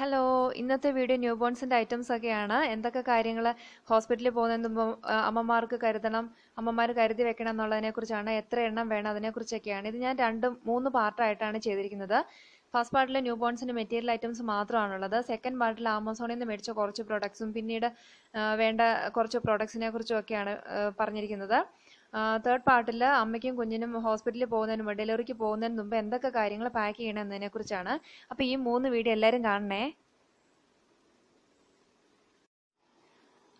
Hello ഇന്നത്തെ video new ബോൺസിന്റെ items ഒക്കെയാണ്. എന്തൊക്കെ കാര്യങ്ങൾ ഹോസ്പിറ്റലിൽ മുമ്പ് അമ്മമാർക്ക് കരുതണം അമ്മമാർ കരുതി വെക്കണം എന്നുള്ളതിനെക്കുറിച്ചാണ് എത്ര എണ്ണം വേണം അതിനെക്കുറിച്ചൊക്കെയാണ് ഇത് ഞാൻ രണ്ട് മൂന്ന് പാർട്ടായിട്ടാണ് ചെയ്തിരിക്കുന്നത്. ഫസ്റ്റ് പാർട്ടിൽ ന്യൂ ബോൺസിന്റെ മെറ്റീരിയൽ ഐറ്റംസ് മാത്രമാണുള്ളത്. സെക്കൻഡ് പാർട്ടിൽ ആമസോണിൽ നിന്ന് മേടിച്ച കുറച്ച് പ്രോഡക്ട്സും പിന്നീട് വേണ്ട കുറച്ച് പ്രോഡക്ട്സിനെ കുറിച്ചും ഒക്കെയാണ് പറഞ്ഞിരിക്കുന്നത്. തേർഡ് പാർട്ടിൽ അമ്മയ്ക്കും കുഞ്ഞിനും ഹോസ്പിറ്റലിൽ പോകുന്നതിന് ഡെലിവറിക്ക് പോകുന്നതിന് മുമ്പ് എന്തൊക്കെ കാര്യങ്ങൾ പാക്ക് ചെയ്യണം എന്നതിനെ കുറിച്ചാണ് അപ്പോൾ ഈ മൂന്ന് വീഡിയോ എല്ലാവരും കാണണേ.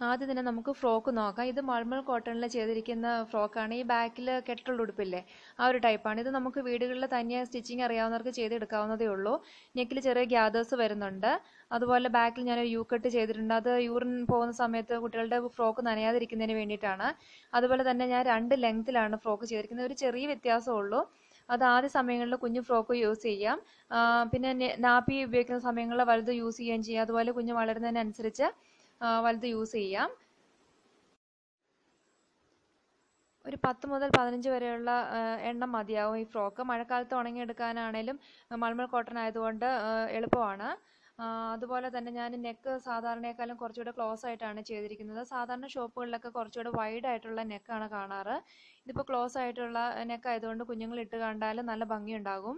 ആദ്യം തന്നെ നമുക്ക് ഫ്രോക്ക് നോക്കാം. ഇത് മൾമൾ കോട്ടണിൽ ചെയ്തിരിക്കുന്ന ഫ്രോക്കാണ്. ഈ ബാക്കിൽ കെട്ടുള്ള ഉടുപ്പില്ലേ? ആ ഒരു ടൈപ്പാണ്. ഇത് നമുക്ക് വീടുകളിൽ തന്നെ സ്റ്റിച്ചിങ് അറിയാവുന്നവർക്ക് ചെയ്തെടുക്കാവുന്നതേ ഉള്ളൂ. നെക്കിൽ ചെറിയ ഗ്യാദേഴ്സ് വരുന്നുണ്ട്. അതുപോലെ ബാക്കിൽ ഞാൻ യു കട്ട് ചെയ്തിട്ടുണ്ട്. അത് യൂറിൻ പോകുന്ന സമയത്ത് കുട്ടികളുടെ ഫ്രോക്ക് നനയാതിരിക്കുന്നതിന് വേണ്ടിയിട്ടാണ്. അതുപോലെ തന്നെ ഞാൻ രണ്ട് ലെങ്ത്തിലാണ് ഫ്രോക്ക് ചെയ്തിരിക്കുന്നത്. ഒരു ചെറിയ വ്യത്യാസമേ ഉള്ളൂ. അത് ആദ്യ സമയങ്ങളിൽ കുഞ്ഞു ഫ്രോക്ക് യൂസ് ചെയ്യാം. പിന്നെ നാപ്പി ഉപയോഗിക്കുന്ന സമയങ്ങളിൽ വലുത് യൂസ് ചെയ്യുകയും ചെയ്യാം. അതുപോലെ കുഞ്ഞ് വളരുന്നതിനനുസരിച്ച് വലുത് യൂസ് ചെയ്യാം. ഒരു പത്ത് മുതൽ പതിനഞ്ച് വരെയുള്ള എണ്ണം മതിയാവും ഈ ഫ്രോക്ക്. മഴക്കാലത്ത് ഉണങ്ങിയെടുക്കാനാണേലും മൾമൾ കോട്ടൺ ആയതുകൊണ്ട് എളുപ്പമാണ്. അതുപോലെ തന്നെ ഞാൻ നെക്ക് സാധാരണയെക്കാളും കുറച്ചുകൂടെ ക്ലോസ് ആയിട്ടാണ് ചെയ്തിരിക്കുന്നത്. സാധാരണ ഷോപ്പുകളിലൊക്കെ കുറച്ചുകൂടെ വൈഡ് ആയിട്ടുള്ള നെക്കാണ് കാണാറ്. ഇതിപ്പോൾ ക്ലോസ് ആയിട്ടുള്ള നെക്ക് ആയതുകൊണ്ട് കുഞ്ഞുങ്ങൾ ഇട്ട് കണ്ടാൽ നല്ല ഭംഗിയുണ്ടാകും.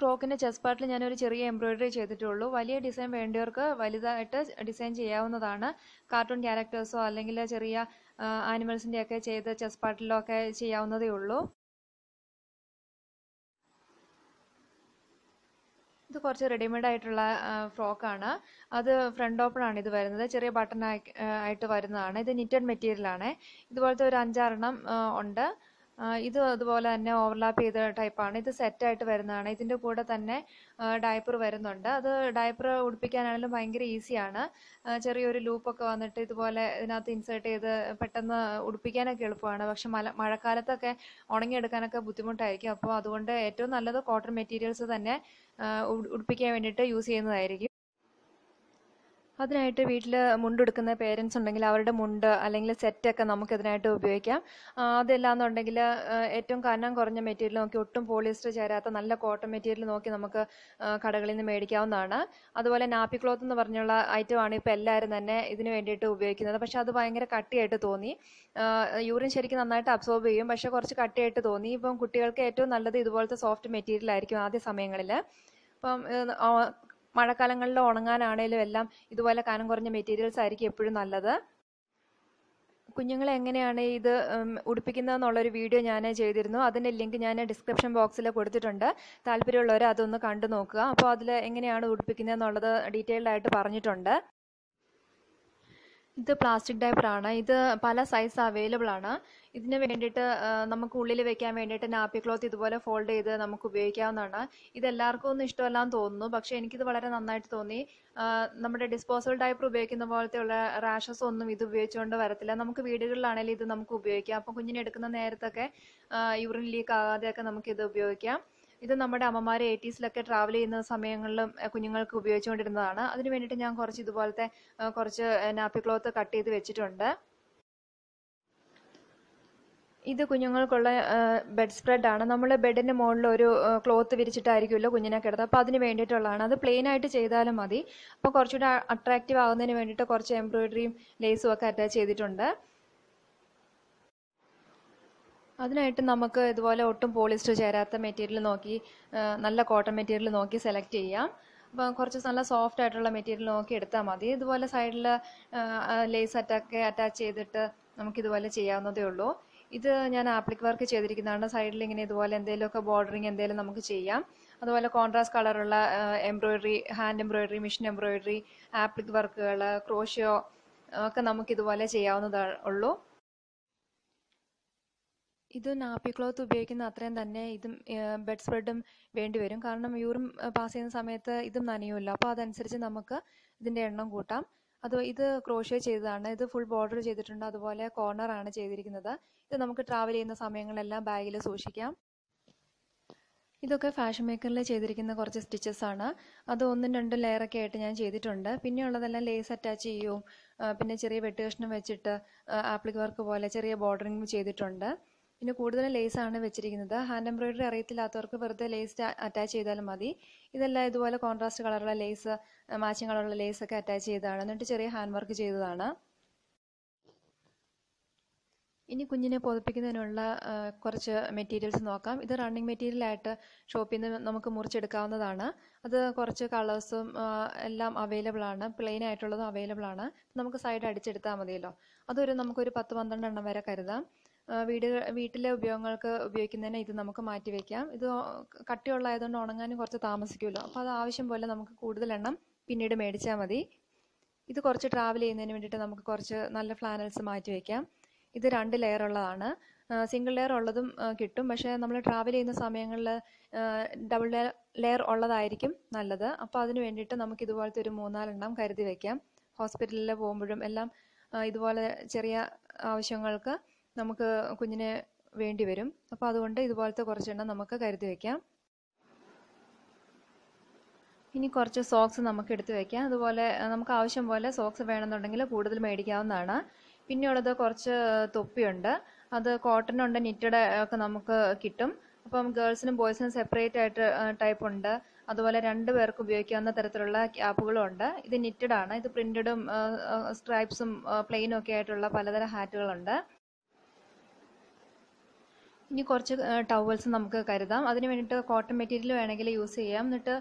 ഫ്രോക്കിന്റെ ചെസ്റ്റ് പാർട്ടിൽ ഞാനൊരു ചെറിയ എംബ്രോയിഡറി ചെയ്തിട്ടുള്ളൂ. വലിയ ഡിസൈൻ വേണ്ടവർക്ക് വലുതായിട്ട് ഡിസൈൻ ചെയ്യാവുന്നതാണ്. കാർട്ടൂൺ ക്യാരക്ടേഴ്സോ അല്ലെങ്കിൽ ചെറിയ ആനിമൽസിന്റെ ഒക്കെ ചെയ്ത് ചെസ്റ്റ് പാർട്ടിലോ ഒക്കെ ചെയ്യാവുന്നതേ ഉള്ളൂ. ഇത് കുറച്ച് റെഡിമെയ്ഡ് ആയിട്ടുള്ള ഫ്രോക്കാണ്. അത് ഫ്രണ്ട് ഓപ്പൺ ആണ് ഇത് വരുന്നത്. ചെറിയ ബട്ടൺ ആയിട്ട് വരുന്നതാണ്. ഇത് നിറ്റഡ് മെറ്റീരിയൽ ആണ്. ഇതുപോലത്തെ ഒരു അഞ്ചാറെണ്ണം ഉണ്ട്. ഇത് അതുപോലെ തന്നെ ഓവർലാപ്പ് ചെയ്ത ടൈപ്പാണ് ഇത് സെറ്റ് ആയിട്ട് വരുന്നതാണ്. ഇതിന്റെ കൂടെ തന്നെ ഡയപ്പർ വരുന്നുണ്ട്. അത് ഡയപ്പർ ഉടുപ്പിക്കാനാണെങ്കിലും ഭയങ്കര ഈസിയാണ് ചെറിയൊരു ലൂപ്പൊക്കെ വന്നിട്ട് ഇതുപോലെ ഇതിനകത്ത് ഇൻസേർട്ട് ചെയ്ത് പെട്ടെന്ന് ഉടുപ്പിക്കാനൊക്കെ എളുപ്പമാണ്. പക്ഷെ മല മഴക്കാലത്തൊക്കെ ഉണങ്ങിയെടുക്കാനൊക്കെ ബുദ്ധിമുട്ടായിരിക്കും. അപ്പോൾ അതുകൊണ്ട് ഏറ്റവും നല്ലത് കോട്ടൺ മെറ്റീരിയൽസ് തന്നെ ഉടുപ്പിക്കാൻ വേണ്ടിയിട്ട് യൂസ് ചെയ്യുന്നതായിരിക്കും. അതിനായിട്ട് വീട്ടിൽ മുണ്ടെടുക്കുന്ന പേരൻസ് ഉണ്ടെങ്കിൽ അവരുടെ മുണ്ട് അല്ലെങ്കിൽ സെറ്റൊക്കെ നമുക്ക് ഇതിനായിട്ട് ഉപയോഗിക്കാം. അതല്ലാന്നുണ്ടെങ്കിൽ ഏറ്റവും കനം കുറഞ്ഞ മെറ്റീരിയൽ നോക്കി ഒട്ടും പോളിസ്റ്റർ ചേരാത്ത നല്ല കോട്ടൺ മെറ്റീരിയൽ നോക്കി നമുക്ക് കടകളിൽ നിന്ന് മേടിക്കാവുന്നതാണ്. അതുപോലെ നാപ്പി ക്ലോത്ത് എന്ന് പറഞ്ഞുള്ള ഐറ്റമാണ് ഇപ്പോൾ എല്ലാവരും തന്നെ ഇതിന് വേണ്ടിയിട്ട് ഉപയോഗിക്കുന്നത്. പക്ഷെ അത് ഭയങ്കര കട്ടിയായിട്ട് തോന്നി. യൂറിൻ ശരിക്കും നന്നായിട്ട് അബ്സോർബ് ചെയ്യും. പക്ഷെ കുറച്ച് കട്ടിയായിട്ട് തോന്നി. ഇപ്പം കുട്ടികൾക്ക് ഏറ്റവും നല്ലത് ഇതുപോലത്തെ സോഫ്റ്റ് മെറ്റീരിയൽ ആയിരിക്കും ആദ്യ സമയങ്ങളിൽ. ആ, മഴക്കാലങ്ങളിൽ ഉണങ്ങാനാണേലും എല്ലാം ഇതുപോലെ കനം കുറഞ്ഞ മെറ്റീരിയൽസ് ആയിരിക്കും എപ്പോഴും നല്ലത്. കുഞ്ഞുങ്ങളെ എങ്ങനെയാണ് ഇത് ഉടുപ്പിക്കുന്നതെന്നുള്ളൊരു വീഡിയോ ഞാൻ ചെയ്തിരുന്നു. അതിന്റെ ലിങ്ക് ഞാൻ ഡിസ്ക്രിപ്ഷൻ ബോക്സിൽ കൊടുത്തിട്ടുണ്ട്. താല്പര്യമുള്ളവർ അതൊന്ന് കണ്ടു നോക്കുക. അപ്പോൾ അതിൽ എങ്ങനെയാണ് ഉടുപ്പിക്കുന്നതെന്നുള്ളത് ഡീറ്റെയിൽഡ് ആയിട്ട് പറഞ്ഞിട്ടുണ്ട്. ഇത് പ്ലാസ്റ്റിക് ഡയപ്പർ ആണ്. ഇത് പല സൈസ് അവൈലബിൾ ആണ്. ഇതിന് വേണ്ടിയിട്ട് നമുക്ക് ഉള്ളിൽ വെക്കാൻ വേണ്ടിയിട്ട് നാപ്പി ക്ലോത്ത് ഇതുപോലെ ഫോൾഡ് ചെയ്ത് നമുക്ക് ഉപയോഗിക്കാവുന്നതാണ്. ഇത് എല്ലാവർക്കും ഒന്നും ഇഷ്ടമല്ലാന്ന് തോന്നുന്നു. പക്ഷേ എനിക്കിത് വളരെ നന്നായിട്ട് തോന്നി. നമ്മുടെ ഡിസ്പോസബിൾ ഡയപ്പർ ഉപയോഗിക്കുന്ന പോലത്തെ ഉള്ള റാഷസ് ഒന്നും ഇത് ഉപയോഗിച്ചുകൊണ്ട് വരത്തില്ല. നമുക്ക് വീടുകളിലാണെങ്കിലും ഇത് നമുക്ക് ഉപയോഗിക്കാം. അപ്പം കുഞ്ഞിനെടുക്കുന്ന നേരത്തൊക്കെ യൂറിൻ ലീക്ക് ആകാതെയൊക്കെ നമുക്ക് ഇത് ഉപയോഗിക്കാം. ഇത് നമ്മുടെ അമ്മമാരെ എയ്റ്റീസിലൊക്കെ ട്രാവൽ ചെയ്യുന്ന സമയങ്ങളിലും കുഞ്ഞുങ്ങൾക്ക് ഉപയോഗിച്ചുകൊണ്ടിരുന്നതാണ്. അതിന് വേണ്ടിയിട്ട് ഞാൻ കുറച്ച് ഇതുപോലത്തെ കുറച്ച് നാപ്പി ക്ലോത്ത് കട്ട് ചെയ്ത് വെച്ചിട്ടുണ്ട്. ഇത് കുഞ്ഞുങ്ങൾക്കുള്ള ബെഡ് സ്പ്രെഡ് ആണ്. നമ്മൾ ബെഡിന്റെ മുകളിൽ ഒരു ക്ലോത്ത് വിരിച്ചിട്ടായിരിക്കുമല്ലോ കുഞ്ഞിനെ കിടത്തുക അപ്പോൾ അതിന് വേണ്ടിയിട്ടുള്ളതാണ്. അത് പ്ലെയിൻ ആയിട്ട് ചെയ്താലും മതി. അപ്പോൾ കുറച്ചുകൂടെ അട്രാക്റ്റീവ് ആകുന്നതിന് വേണ്ടിയിട്ട് കുറച്ച് എംബ്രോയിഡറിയും ലേസും ഒക്കെ അറ്റാച്ച് ചെയ്തിട്ടുണ്ട്. അതിനായിട്ട് നമുക്ക് ഇതുപോലെ ഒട്ടും പോളിസ്റ്റർ ചേരാത്ത മെറ്റീരിയൽ നോക്കി നല്ല കോട്ടൺ മെറ്റീരിയൽ നോക്കി സെലക്ട് ചെയ്യാം. അപ്പം കുറച്ച് നല്ല സോഫ്റ്റ് ആയിട്ടുള്ള മെറ്റീരിയൽ നോക്കി എടുത്താൽ മതി. ഇതുപോലെ സൈഡിൽ ലേസ് അറ്റാക്ക് അറ്റാച്ച് ചെയ്തിട്ട് നമുക്ക് ഇതുപോലെ ചെയ്യാവുന്നതേ ഉള്ളൂ. ഇത് ഞാൻ ആപ്ലിക് വർക്ക് ചെയ്തിരിക്കുന്നതാണ്. സൈഡിൽ ഇങ്ങനെ ഇതുപോലെ എന്തെങ്കിലുമൊക്കെ ബോർഡറിങ് എന്തെങ്കിലും നമുക്ക് ചെയ്യാം. അതുപോലെ കോൺട്രാസ്റ്റ് കളറുള്ള embroidery hand embroidery machine embroidery applique വർക്കുകൾ ക്രോഷ്യോ ഒക്കെ നമുക്ക് ഇതുപോലെ ചെയ്യാവുന്നതേ ഉള്ളൂ. ഇത് നാപ്പി ക്ലോത്ത് ഉപയോഗിക്കുന്ന അത്രയും തന്നെ ഇതും ബെഡ് സ്പ്രെഡും വേണ്ടി വരും. കാരണം യൂറിൻ പാസ് ചെയ്യുന്ന സമയത്ത് ഇതും നനയുമല്ലോ. അപ്പോൾ അതനുസരിച്ച് നമുക്ക് ഇതിന്റെ എണ്ണം കൂട്ടാം. അത് ഇത് ക്രോഷ്യോ ചെയ്തതാണ് ഇത് ഫുൾ ബോർഡർ ചെയ്തിട്ടുണ്ട് അതുപോലെ കോർണർ ആണ് ചെയ്തിരിക്കുന്നത്. ഇത് നമുക്ക് ട്രാവൽ ചെയ്യുന്ന സമയങ്ങളെല്ലാം ബാഗിൽ സൂക്ഷിക്കാം. ഇതൊക്കെ ഫാഷൻ മേക്കറിൽ ചെയ്തിരിക്കുന്ന കുറച്ച് സ്റ്റിച്ചസ് ആണ്. അത് ഒന്നും രണ്ടും ലെയറൊക്കെ ആയിട്ട് ഞാൻ ചെയ്തിട്ടുണ്ട്. പിന്നെ ഉള്ളതെല്ലാം ലേസ് അറ്റാച്ച് ചെയ്യും. പിന്നെ ചെറിയ വെട്ടുകഷ്ണം വെച്ചിട്ട് ആപ്ലിക് വർക്ക് പോലെ ചെറിയ ബോർഡറിങ് ചെയ്തിട്ടുണ്ട്. പിന്നെ കൂടുതലും ആണ് വെച്ചിരിക്കുന്നത്. ഹാൻഡ് എംബ്രോയിഡറി അറിയത്തില്ലാത്തവർക്ക് വെറുതെ ലേസ് അറ്റാച്ച് ചെയ്താലും മതി. ഇതെല്ലാം ഇതുപോലെ കോൺട്രാസ്റ്റ് കളറുള്ള ലേസ് മാച്ചിങ് കളറുള്ള ലേസ് ഒക്കെ അറ്റാച്ച് ചെയ്തതാണ്. എന്നിട്ട് ചെറിയ ഹാൻഡ് വർക്ക് ചെയ്തതാണ്. ഇനി കുഞ്ഞിനെ പൊതിപ്പിക്കുന്നതിനുള്ള കുറച്ച് മെറ്റീരിയൽസ് നോക്കാം. ഇത് റണ്ണിങ് മെറ്റീരിയൽ ആയിട്ട് ഷോപ്പിൽ നിന്ന് നമുക്ക് മുറിച്ചെടുക്കാവുന്നതാണ്. അത് കുറച്ച് കളേഴ്സും എല്ലാം അവൈലബിൾ ആണ്. പ്ലെയിൻ ആയിട്ടുള്ളതും അവൈലബിൾ ആണ്. നമുക്ക് സൈഡ് അടിച്ചെടുത്താൽ മതിയല്ലോ. അതൊരു നമുക്കൊരു പത്ത് പന്ത്രണ്ട് എണ്ണം വരെ കരുതാം. വീട് വീട്ടിലെ ഉപയോഗങ്ങൾക്ക് ഉപയോഗിക്കുന്നതിന് ഇത് നമുക്ക് മാറ്റി വയ്ക്കാം ഇത് കട്ടിയുള്ളതായതുകൊണ്ട് ഉണങ്ങാനും കുറച്ച് താമസിക്കുമല്ലോ. അപ്പോൾ അത് ആവശ്യം പോലെ നമുക്ക് കൂടുതൽ എണ്ണം പിന്നീട് മേടിച്ചാൽ മതി. ഇത് കുറച്ച് ട്രാവൽ ചെയ്യുന്നതിന് വേണ്ടിയിട്ട് നമുക്ക് കുറച്ച് നല്ല ഫ്ലാനൽസ് മാറ്റി വയ്ക്കാം ഇത് രണ്ട് ലെയർ ഉള്ളതാണ്. സിംഗിൾ ലെയർ ഉള്ളതും കിട്ടും. പക്ഷേ നമ്മൾ ട്രാവൽ ചെയ്യുന്ന സമയങ്ങളിൽ ഡബിൾ ലെയർ ഉള്ളതായിരിക്കും നല്ലത്. അപ്പോൾ അതിന് വേണ്ടിയിട്ട് നമുക്ക് ഇതുപോലത്തെ ഒരു മൂന്നാലെണ്ണം കരുതി വയ്ക്കാം ഹോസ്പിറ്റലിൽ പോകുമ്പോഴും എല്ലാം ഇതുപോലെ ചെറിയ ആവശ്യങ്ങൾക്ക് നമുക്ക് കുഞ്ഞിന് വേണ്ടി വരും. അപ്പോൾ അതുകൊണ്ട് ഇതുപോലത്തെ കുറച്ചെണ്ണം നമുക്ക് കരുതി വയ്ക്കാം ഇനി കുറച്ച് സോക്സ് നമുക്ക് എടുത്ത് വയ്ക്കാം അതുപോലെ നമുക്ക് ആവശ്യം പോലെ സോക്സ് വേണമെന്നുണ്ടെങ്കിൽ കൂടുതൽ മേടിക്കാവുന്നതാണ്. പിന്നെയുള്ളത് കുറച്ച് തൊപ്പിയുണ്ട്. അത് കോട്ടൺ ഉണ്ട് നിറ്റഡ് ഒക്കെ നമുക്ക് കിട്ടും. അപ്പം ഗേൾസിനും ബോയ്സിനും സെപ്പറേറ്റ് ആയിട്ട് ടൈപ്പ് ഉണ്ട്. അതുപോലെ രണ്ട് പേർക്ക് ഉപയോഗിക്കാവുന്ന തരത്തിലുള്ള ക്യാപ്പുകളും ഉണ്ട്. ഇത് നിറ്റഡ് ആണ്. ഇത് പ്രിന്റഡും സ്ട്രൈപ്സും പ്ലെയിനും ഒക്കെ ആയിട്ടുള്ള പലതരം ഹാറ്റുകളുണ്ട് ഇനി കുറച്ച് ടവൽസ് നമുക്ക് കരുതാം. അതിന് വേണ്ടിയിട്ട് കോട്ടൺ മെറ്റീരിയൽ വേണമെങ്കിൽ യൂസ് ചെയ്യാം. എന്നിട്ട്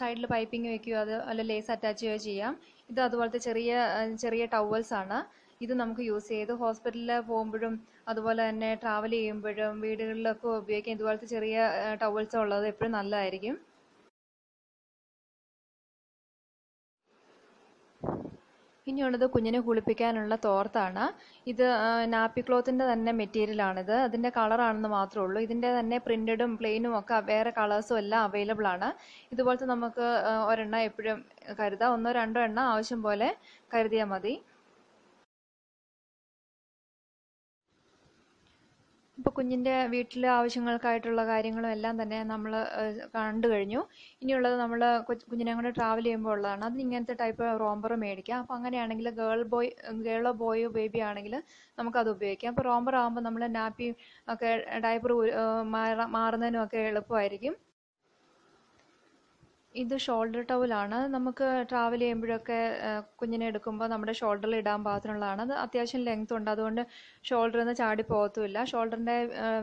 സൈഡിൽ പൈപ്പിംഗ് വെക്കുകയോ അത് അല്ല ലേസ് അറ്റാച്ച് ചെയ്യുകയോ ചെയ്യാം. ഇത് അതുപോലത്തെ ചെറിയ ചെറിയ ടവൽസ് ആണ്. ഇത് നമുക്ക് യൂസ് ചെയ്ത് ഹോസ്പിറ്റലിൽ പോകുമ്പോഴും അതുപോലെ തന്നെ ട്രാവൽ ചെയ്യുമ്പോഴും വീടുകളിലൊക്കെ ഉപയോഗിക്കാൻ ഇതുപോലത്തെ ചെറിയ ടവൽസ് ഉള്ളത് എപ്പോഴും നല്ലതായിരിക്കും. ഇനിയുള്ളത് കുഞ്ഞിനെ കുളിപ്പിക്കാനുള്ള തോർത്താണ്. ഇത് നാപ്പി ക്ലോത്തിന്റെ തന്നെ മെറ്റീരിയലാണിത് അതിന്റെ കളറാണെന്ന് മാത്രമേ ഉള്ളൂ. ഇതിന്റെ തന്നെ പ്രിന്റഡും പ്ലെയിനും ഒക്കെ വേറെ കളേഴ്സും എല്ലാം അവൈലബിൾ ആണ്. ഇതുപോലത്തെ നമുക്ക് ഒരെണ്ണം എപ്പോഴും കരുതാം. ഒന്നോ രണ്ടോ എണ്ണം ആവശ്യം പോലെ കരുതിയാൽ മതി. ഇപ്പോൾ കുഞ്ഞിന്റെ വീട്ടിലെ ആവശ്യങ്ങൾക്കായിട്ടുള്ള കാര്യങ്ങളും എല്ലാം തന്നെ നമ്മൾ കണ്ടു കഴിഞ്ഞു. ഇനിയുള്ളത് നമ്മൾ കുഞ്ഞിനെ കൊണ്ട് ട്രാവൽ ചെയ്യുമ്പോൾ ഉള്ളതാണ്. അതിന് ഇങ്ങനത്തെ ടൈപ്പ് റോംബർ മേടിക്കാം. അപ്പോൾ അങ്ങനെയാണെങ്കിൽ ഗേൾ ബോയ് ഗേളോ ബോയോ ബേബി ആണെങ്കിൽ നമുക്കത് ഉപയോഗിക്കാം. അപ്പോൾ റോംബർ ആകുമ്പോൾ നമ്മൾ നാപ്പി ഒക്കെ ഡയപ്പർ മാറുന്നതിനും ഒക്കെ എളുപ്പമായിരിക്കും. ഇത് ഷോൾഡർ ടവലാണ് നമുക്ക് ട്രാവൽ ചെയ്യുമ്പോഴൊക്കെ കുഞ്ഞിനെ എടുക്കുമ്പോൾ നമ്മുടെ ഷോൾഡറിൽ ഇടാൻ പാകത്തിനുള്ളതാണ്. അത് അത്യാവശ്യം ലെങ്ത് ഉണ്ട്. അതുകൊണ്ട് ഷോൾഡറിൽ നിന്ന് ചാടി പോകത്തുമില്ല. ഷോൾഡറിന്റെ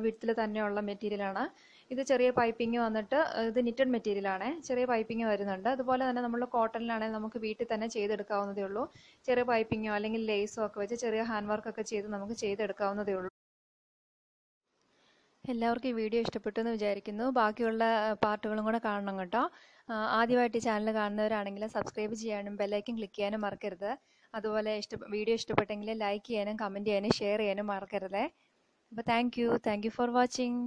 വിട്ടിൽ തന്നെയുള്ള മെറ്റീരിയലാണ് ഇത് ചെറിയ പൈപ്പിംഗ് വന്നിട്ട് ഇത് നിറ്റഡ് മെറ്റീരിയലാണ് ചെറിയ പൈപ്പിംഗ് വരുന്നുണ്ട്. അതുപോലെ തന്നെ നമ്മൾ കോട്ടണിലാണെങ്കിൽ നമുക്ക് വീട്ടിൽ തന്നെ ചെയ്തെടുക്കാവുന്നതേ ഉള്ളൂ. ചെറിയ പൈപ്പിങ്ങോ അല്ലെങ്കിൽ ലേസോ ഒക്കെ വെച്ച് ചെറിയ ഹാൻഡ് വർക്ക് ഒക്കെ ചെയ്ത് നമുക്ക് ചെയ്തെടുക്കാവുന്നതേ ഉള്ളൂ. എല്ലാവർക്കും ഈ വീഡിയോ ഇഷ്ടപ്പെട്ടു എന്ന് വിചാരിക്കുന്നു. ബാക്കിയുള്ള പാർട്ടുകളും കൂടെ കാണണം കേട്ടോ. ആദ്യമായിട്ട് ഈ ചാനൽ കാണുന്നവരാണെങ്കിൽ സബ്സ്ക്രൈബ് ചെയ്യാനും ബെല്ലൈക്കൻ ക്ലിക്ക് ചെയ്യാനും മറക്കരുത്. അതുപോലെ ഇഷ്ട വീഡിയോ ഇഷ്ടപ്പെട്ടെങ്കിൽ ലൈക്ക് ചെയ്യാനും കമന്റ് ചെയ്യാനും ഷെയർ ചെയ്യാനും മറക്കരുതേ. അപ്പോൾ thank you. Thank you for watching.